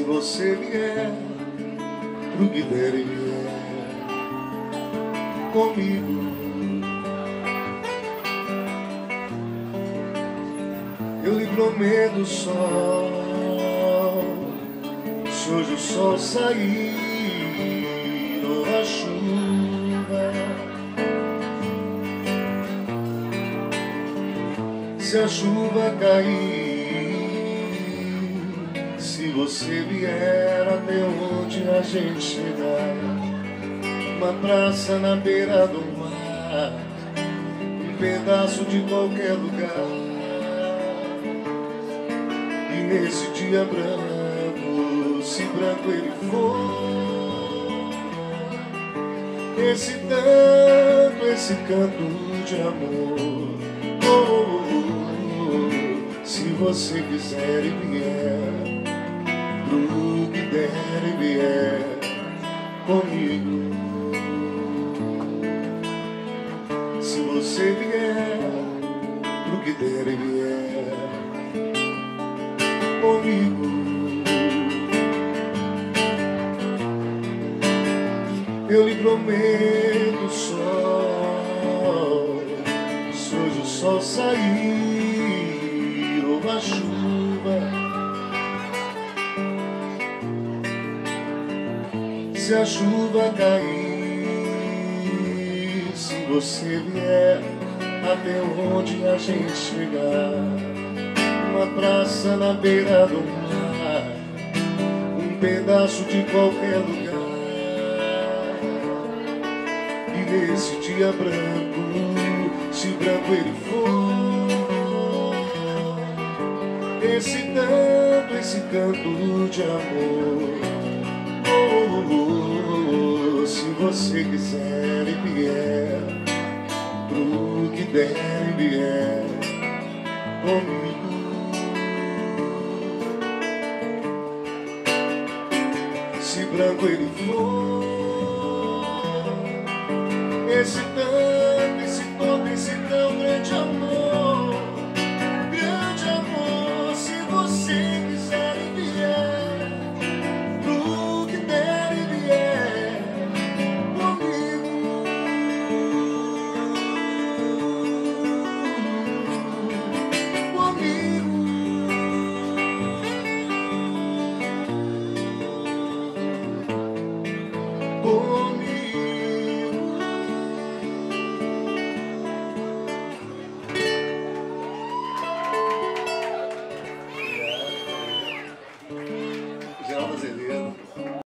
você vier pro vier comigo. Eu lhe prometo só se hoje o sol sair ou a chuva. Se a chuva cair, se você vier até onde a gente chegar, uma praça na beira do mar, um pedaço de qualquer lugar. E nesse dia branco, se branco ele for, esse tanto, esse canto de amor. Oh, oh, oh, se você quiser e vier, pro que der e vier comigo. Se você vier, pro que der e vier comigo. Eu lhe prometo só Se hoje o sol sair ou a chuva Se a chuva cair Se você vier até onde a gente chegar Uma praça na beira do mar Um pedaço de qualquer lugar e nesse dia branco, se branco ele for, esse canto, esse canto de amor. Você quiser e vier, pro que der e vier comigo. Se branco ele for, esse